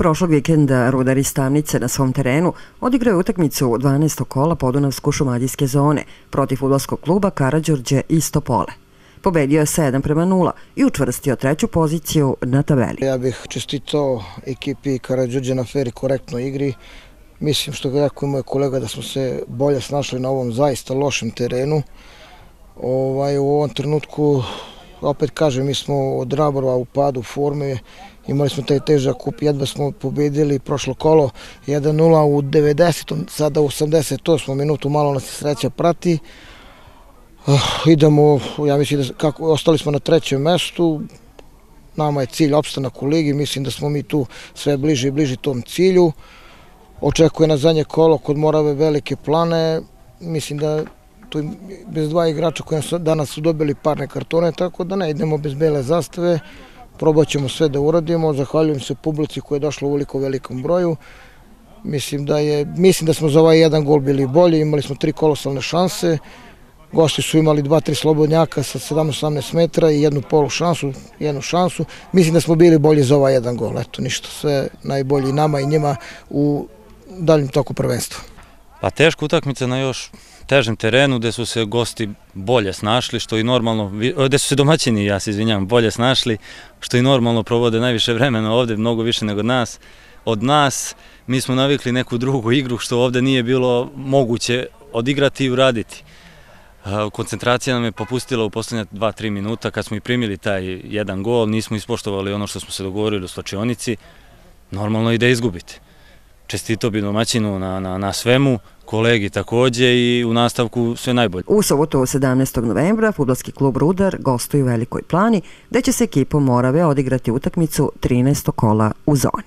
Prošlog vikenda Rudar iz na svom terenu odigrao je utakmicu 12. kola Podunavsko-šumadijske zone protiv futbolskog kluba Karadžorđe iz Topole. Pobedio je 7 prema 0 i učvrstio treću poziciju na tabeli. Ja bih čestitao ekipi Karadžorđe na feri korektnoj igri. Mislim što ga rekao moj kolega da smo se bolje snašli na ovom zaista lošem terenu. Ovaj, u ovom trenutku opet kažem, mi smo od Raborova u padu forme, imali smo taj težak kup, jedva smo pobedili prošlo kolo 1-0 u 90. sada u 88. minutu, malo nas je sreća prati. Uh, idemo, ja mislim da kako, ostali smo na trećem mestu, nama je cilj opstanak u ligi, mislim da smo mi tu sve bliže i bliže tom cilju. Očekuje na zadnje kolo kod Morave velike plane, mislim da tu bez dva igrača koji su danas su dobili parne kartone, tako da ne idemo bez bele zastave, probat ćemo sve da uradimo, zahvaljujem se publici koja je došla u veliko velikom broju, mislim da, je, mislim da smo za ovaj jedan gol bili bolji, imali smo tri kolosalne šanse, Gosti su imali dva, tri slobodnjaka sa 17-18 metra i jednu polu šansu, jednu šansu. Mislim da smo bili bolji za ovaj jedan gol. Eto, ništa, sve najbolji nama i njima u daljem toku prvenstva. Pa teška utakmica na još težem terenu gde su se gosti bolje snašli, što i normalno, gde su se domaćini, ja se izvinjam, bolje snašli, što i normalno provode najviše vremena ovde, mnogo više nego od nas. Od nas mi smo navikli neku drugu igru što ovde nije bilo moguće odigrati i uraditi. Koncentracija nam je popustila u poslednja 2-3 minuta kad smo i primili taj jedan gol, nismo ispoštovali ono što smo se dogovorili u slačionici, normalno i da izgubite čestito bi domaćinu na, na, na svemu, kolegi takođe i u nastavku sve najbolje. U sobotu 17. novembra futbolski klub Rudar gostuje u Velikoj plani, gde će se ekipom Morave odigrati utakmicu 13. kola u zoni.